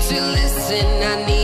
to listen, I need